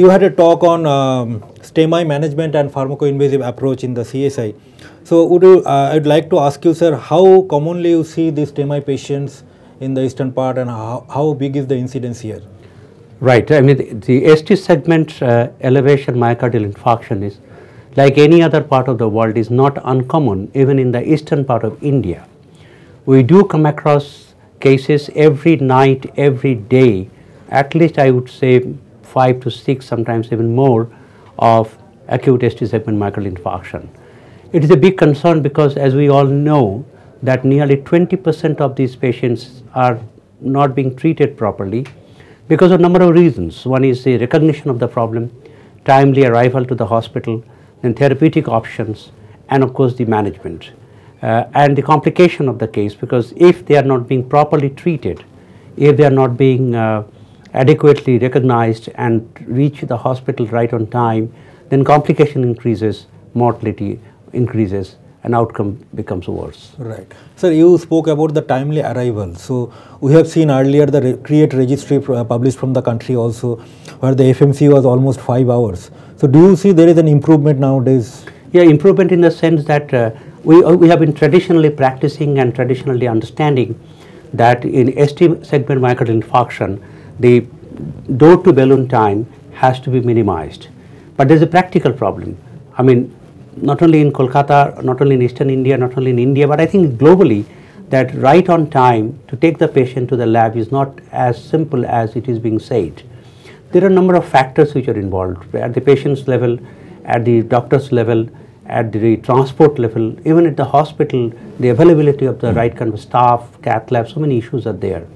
You had a talk on um, STEMI management and pharmacoinvasive approach in the CSI. So, would you, uh, I'd like to ask you, sir, how commonly you see these STEMI patients in the eastern part and how, how big is the incidence here? Right. I mean, the, the ST segment uh, elevation myocardial infarction is like any other part of the world is not uncommon even in the eastern part of India. We do come across cases every night, every day, at least I would say five to six, sometimes even more of acute ST segment myocardial infarction. It is a big concern because as we all know that nearly 20% of these patients are not being treated properly because of a number of reasons. One is the recognition of the problem, timely arrival to the hospital, then therapeutic options, and of course the management. Uh, and the complication of the case because if they are not being properly treated, if they are not being uh, adequately recognized and reach the hospital right on time, then complication increases, mortality increases and outcome becomes worse. Right. Sir, you spoke about the timely arrival. So, we have seen earlier the re CREATE registry uh, published from the country also where the FMC was almost 5 hours. So, do you see there is an improvement nowadays? Yeah, improvement in the sense that uh, we, uh, we have been traditionally practicing and traditionally understanding that in ST segment myocardial infarction, the door to balloon time has to be minimized. But there's a practical problem. I mean, not only in Kolkata, not only in eastern India, not only in India, but I think globally that right on time to take the patient to the lab is not as simple as it is being said. There are a number of factors which are involved at the patient's level, at the doctor's level, at the transport level, even at the hospital, the availability of the hmm. right kind of staff, cath lab, so many issues are there.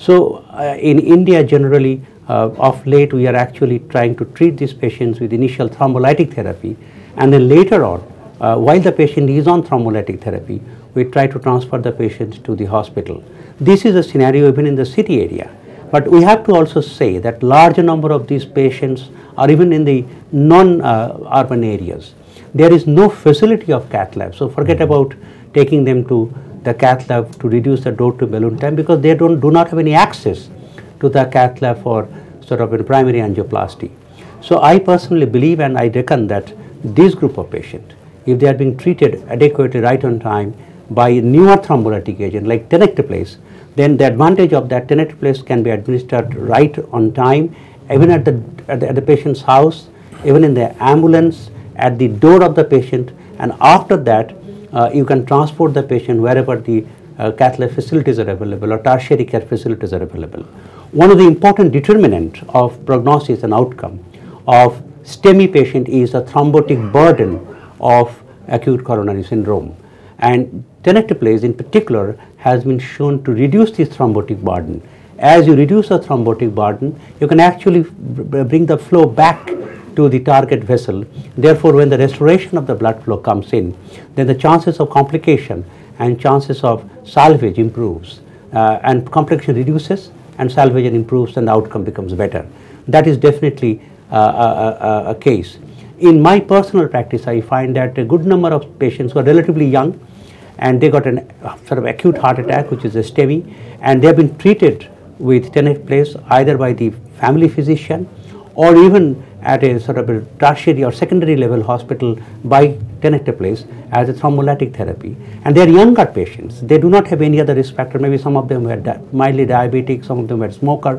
So uh, in India generally, uh, of late we are actually trying to treat these patients with initial thrombolytic therapy and then later on, uh, while the patient is on thrombolytic therapy, we try to transfer the patient to the hospital. This is a scenario even in the city area. But we have to also say that larger number of these patients are even in the non-urban uh, areas. There is no facility of cath lab. So forget mm-hmm. about taking them to the cath lab to reduce the door to balloon time because they don't, do not have any access to the cath lab for sort of a primary angioplasty. So I personally believe and I reckon that this group of patients, if they are being treated adequately right on time by newer thrombolytic agent like tenecteplase, then the advantage of that tenecteplase can be administered right on time, even at the, at the, at the patient's house, even in the ambulance, at the door of the patient, and after that, you can transport the patient wherever the uh, cath lab facilities are available or tertiary care facilities are available. One of the important determinant of prognosis and outcome of STEMI patient is the thrombotic burden of acute coronary syndrome. And tenecteplase in particular has been shown to reduce this thrombotic burden. As you reduce the thrombotic burden, you can actually bring the flow back to the target vessel. Therefore, when the restoration of the blood flow comes in, then the chances of complication and chances of salvage improves. Uh, and complication reduces and salvage and improves and the outcome becomes better. That is definitely a, a, a, case. In my personal practice, I find that a good number of patients who are relatively young and they got an sort of acute heart attack, which is a STEMI, and they have been treated with tenecteplase either by the family physician or even at a sort of a tertiary or secondary level hospital by tenecteplase as a thrombolytic therapy. And they are younger patients. They do not have any other risk factor. Maybe some of them were di mildly diabetic, some of them were smoker.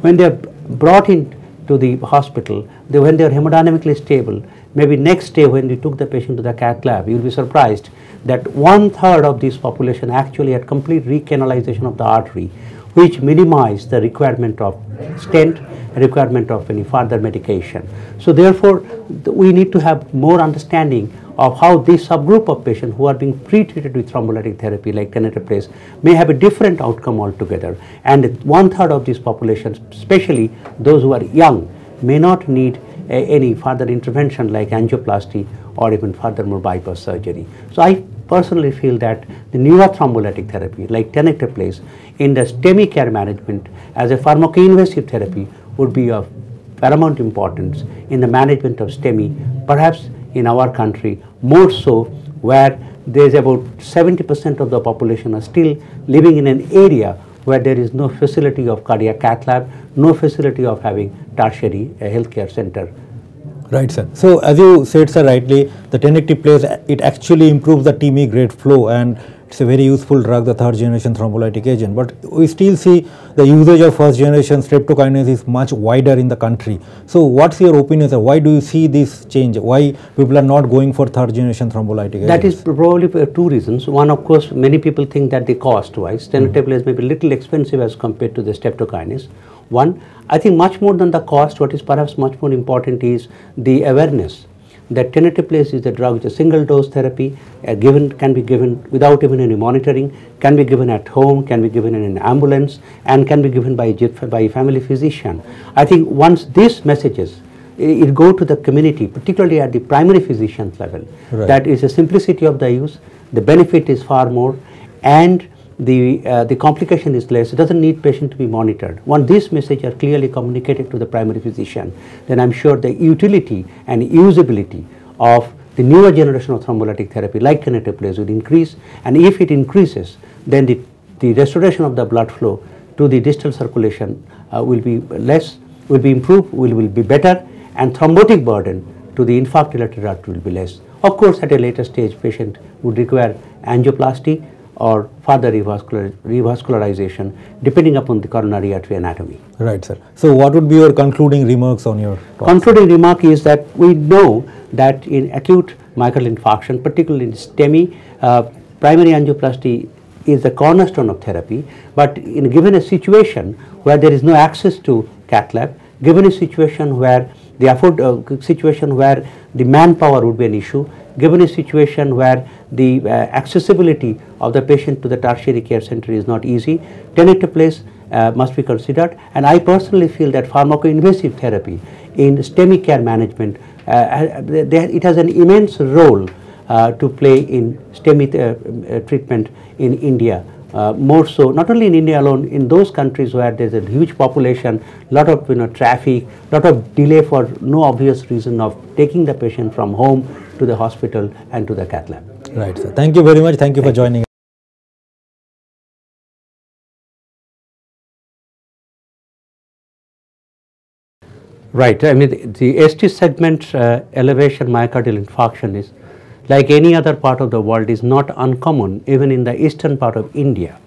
When they are brought in to the hospital, they, when they are hemodynamically stable, maybe next day when we took the patient to the cath lab, you will be surprised that one third of this population actually had complete recanalization of the artery, which minimized the requirement of stent, requirement of any further medication. So therefore, we need to have more understanding of how this subgroup of patients who are being pre-treated with thrombolytic therapy like tenecteplase may have a different outcome altogether. And one third of this population, especially those who are young, may not need a, any further intervention like angioplasty or even furthermore bypass surgery. So I personally feel that the newer thrombolytic therapy like tenecteplase in the STEMI care management as a pharmacoinvasive therapy would be of paramount importance in the management of STEMI, perhaps in our country, more so where there is about 70% of the population are still living in an area where there is no facility of cardiac cath lab, no facility of having tertiary healthcare center. Right, sir. So, as you said, sir, rightly, the tenecteplase, it actually improves the TIMI grade flow and it's a very useful drug, the third generation thrombolytic agent. But we still see the usage of first generation streptokinase is much wider in the country. So, what's your opinion, sir? Why do you see this change? Why people are not going for third generation thrombolytic agents? That is probably for two reasons. One, of course, many people think that the cost wise, tenecteplase mm may be little expensive as compared to the streptokinase. One, I think much more than the cost, what is perhaps much more important is the awareness that tenecteplase is a drug, it's a single dose therapy, uh, given can be given without even any monitoring, can be given at home, can be given in an ambulance, and can be given by by a family physician. I think once these messages it, it go to the community, particularly at the primary physician's level, Right. that is the simplicity of the use, the benefit is far more, and the, uh, the complication is less. It doesn't need patient to be monitored. Once these messages are clearly communicated to the primary physician, then I'm sure the utility and usability of the newer generation of thrombolytic therapy like tenecteplase will increase. And if it increases, then the, the restoration of the blood flow to the distal circulation uh, will be less, will be improved, will, will be better, and thrombotic burden to the infarct related artery will be less. Of course, at a later stage, patient would require angioplasty or further revascular, revascularization depending upon the coronary artery anatomy. Right, sir. So, what would be your concluding remarks on your talk? Concluding remark is that we know that in acute myocardial infarction, particularly in STEMI, uh, primary angioplasty is the cornerstone of therapy, but in given a situation where there is no access to cath lab, given a situation where the afford, uh, situation where the manpower would be an issue, given a situation where the uh, accessibility of the patient to the tertiary care center is not easy, tenecteplase uh, must be considered. And I personally feel that pharmacoinvasive therapy in STEMI care management, uh, it has an immense role uh, to play in STEMI uh, uh, treatment in India. Uh, more so, not only in India alone, in those countries where there's a huge population, lot of you know traffic, lot of delay for no obvious reason of taking the patient from home to the hospital and to the cath lab. Right, sir. Thank you very much. Thank you for joining. Right. I mean, the, the ST segment uh, elevation myocardial infarction is like any other part of the world is not uncommon even in the eastern part of India.